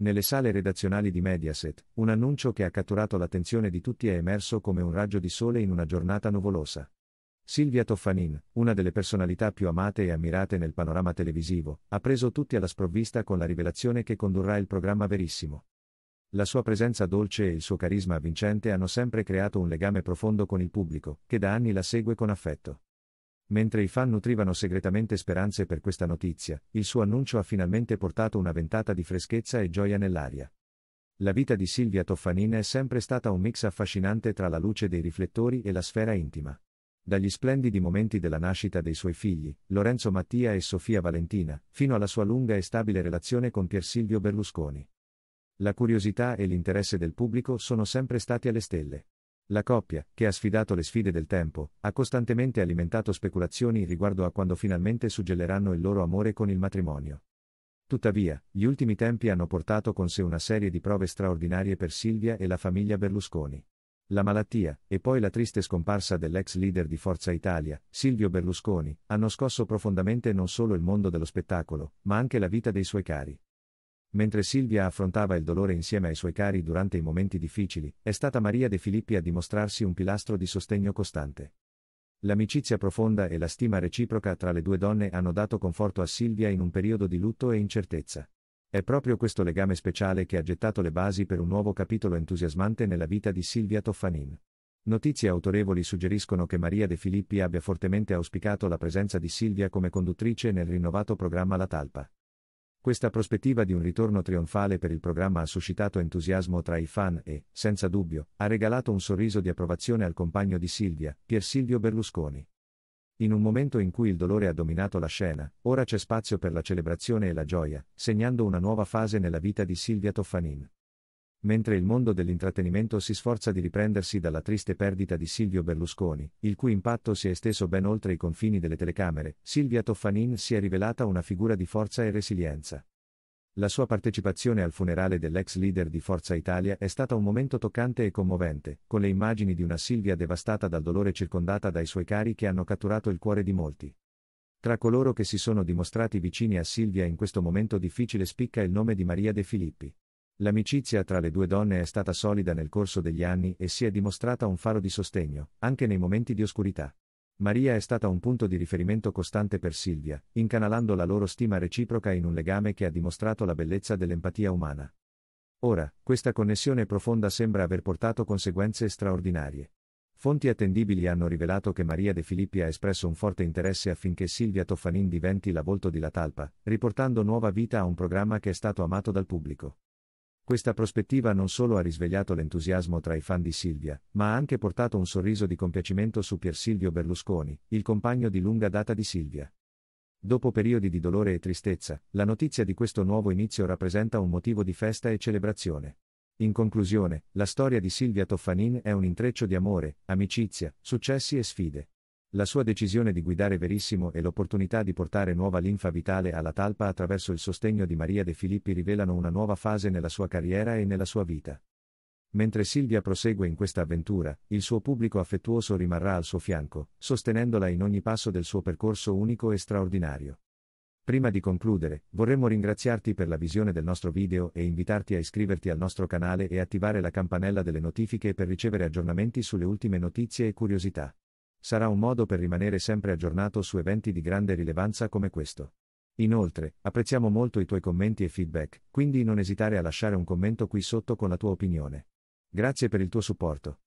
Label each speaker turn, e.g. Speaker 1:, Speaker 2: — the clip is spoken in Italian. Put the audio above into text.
Speaker 1: Nelle sale redazionali di Mediaset, un annuncio che ha catturato l'attenzione di tutti è emerso come un raggio di sole in una giornata nuvolosa. Silvia Toffanin, una delle personalità più amate e ammirate nel panorama televisivo, ha preso tutti alla sprovvista con la rivelazione che condurrà il programma Verissimo. La sua presenza dolce e il suo carisma vincente hanno sempre creato un legame profondo con il pubblico, che da anni la segue con affetto. Mentre i fan nutrivano segretamente speranze per questa notizia, il suo annuncio ha finalmente portato una ventata di freschezza e gioia nell'aria. La vita di Silvia Toffanin è sempre stata un mix affascinante tra la luce dei riflettori e la sfera intima. Dagli splendidi momenti della nascita dei suoi figli, Lorenzo Mattia e Sofia Valentina, fino alla sua lunga e stabile relazione con Pier Silvio Berlusconi. La curiosità e l'interesse del pubblico sono sempre stati alle stelle. La coppia, che ha sfidato le sfide del tempo, ha costantemente alimentato speculazioni riguardo a quando finalmente suggelleranno il loro amore con il matrimonio. Tuttavia, gli ultimi tempi hanno portato con sé una serie di prove straordinarie per Silvia e la famiglia Berlusconi. La malattia, e poi la triste scomparsa dell'ex leader di Forza Italia, Silvio Berlusconi, hanno scosso profondamente non solo il mondo dello spettacolo, ma anche la vita dei suoi cari. Mentre Silvia affrontava il dolore insieme ai suoi cari durante i momenti difficili, è stata Maria De Filippi a dimostrarsi un pilastro di sostegno costante. L'amicizia profonda e la stima reciproca tra le due donne hanno dato conforto a Silvia in un periodo di lutto e incertezza. È proprio questo legame speciale che ha gettato le basi per un nuovo capitolo entusiasmante nella vita di Silvia Toffanin. Notizie autorevoli suggeriscono che Maria De Filippi abbia fortemente auspicato la presenza di Silvia come conduttrice nel rinnovato programma La Talpa. Questa prospettiva di un ritorno trionfale per il programma ha suscitato entusiasmo tra i fan e, senza dubbio, ha regalato un sorriso di approvazione al compagno di Silvia, Pier Silvio Berlusconi. In un momento in cui il dolore ha dominato la scena, ora c'è spazio per la celebrazione e la gioia, segnando una nuova fase nella vita di Silvia Toffanin. Mentre il mondo dell'intrattenimento si sforza di riprendersi dalla triste perdita di Silvio Berlusconi, il cui impatto si è esteso ben oltre i confini delle telecamere, Silvia Toffanin si è rivelata una figura di forza e resilienza. La sua partecipazione al funerale dell'ex leader di Forza Italia è stata un momento toccante e commovente, con le immagini di una Silvia devastata dal dolore circondata dai suoi cari che hanno catturato il cuore di molti. Tra coloro che si sono dimostrati vicini a Silvia in questo momento difficile spicca il nome di Maria De Filippi. L'amicizia tra le due donne è stata solida nel corso degli anni e si è dimostrata un faro di sostegno, anche nei momenti di oscurità. Maria è stata un punto di riferimento costante per Silvia, incanalando la loro stima reciproca in un legame che ha dimostrato la bellezza dell'empatia umana. Ora, questa connessione profonda sembra aver portato conseguenze straordinarie. Fonti attendibili hanno rivelato che Maria De Filippi ha espresso un forte interesse affinché Silvia Toffanin diventi la volto di La Talpa, riportando nuova vita a un programma che è stato amato dal pubblico. Questa prospettiva non solo ha risvegliato l'entusiasmo tra i fan di Silvia, ma ha anche portato un sorriso di compiacimento su Pier Silvio Berlusconi, il compagno di lunga data di Silvia. Dopo periodi di dolore e tristezza, la notizia di questo nuovo inizio rappresenta un motivo di festa e celebrazione. In conclusione, la storia di Silvia Toffanin è un intreccio di amore, amicizia, successi e sfide. La sua decisione di guidare Verissimo e l'opportunità di portare nuova linfa vitale alla talpa attraverso il sostegno di Maria De Filippi rivelano una nuova fase nella sua carriera e nella sua vita. Mentre Silvia prosegue in questa avventura, il suo pubblico affettuoso rimarrà al suo fianco, sostenendola in ogni passo del suo percorso unico e straordinario. Prima di concludere, vorremmo ringraziarti per la visione del nostro video e invitarti a iscriverti al nostro canale e attivare la campanella delle notifiche per ricevere aggiornamenti sulle ultime notizie e curiosità. Sarà un modo per rimanere sempre aggiornato su eventi di grande rilevanza come questo. Inoltre, apprezziamo molto i tuoi commenti e feedback, quindi non esitare a lasciare un commento qui sotto con la tua opinione. Grazie per il tuo supporto.